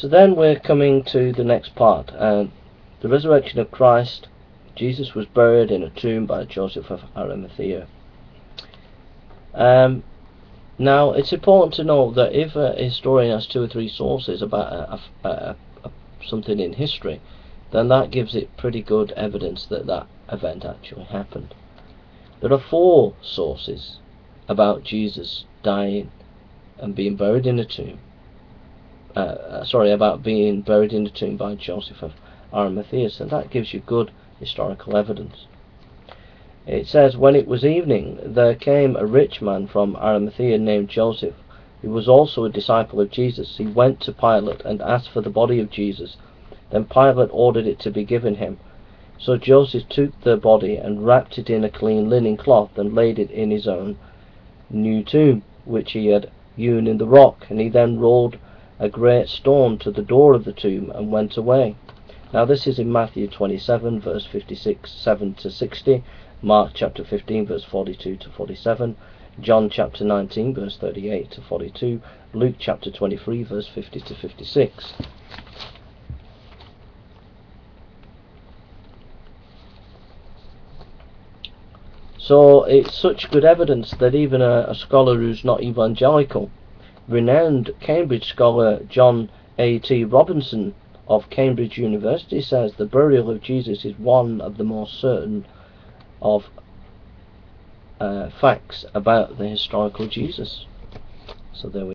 So then we're coming to the next part. Um, the resurrection of Christ. Jesus was buried in a tomb by Joseph of Arimathea. Um, now, it's important to know that if a historian has two or three sources about a, a, a, something in history, then that gives it pretty good evidence that that event actually happened. There are four sources about Jesus dying and being buried in a tomb. Uh, uh, sorry, about being buried in the tomb by Joseph of Arimathea, and that gives you good historical evidence. It says, When it was evening, there came a rich man from Arimathea named Joseph, who was also a disciple of Jesus. He went to Pilate and asked for the body of Jesus. Then Pilate ordered it to be given him. So Joseph took the body and wrapped it in a clean linen cloth and laid it in his own new tomb, which he had hewn in the rock. And he then rolled a great stone to the door of the tomb and went away. Now this is in Matthew 27 verse 56 7 to 60, Mark chapter 15 verse 42 to 47, John chapter 19 verse 38 to 42, Luke chapter 23 verse 50 to 56. So it's such good evidence that even a, a scholar who's not evangelical, renowned Cambridge scholar John A.T. Robinson of Cambridge University says the burial of Jesus is one of the most certain of uh, facts about the historical Jesus. So there we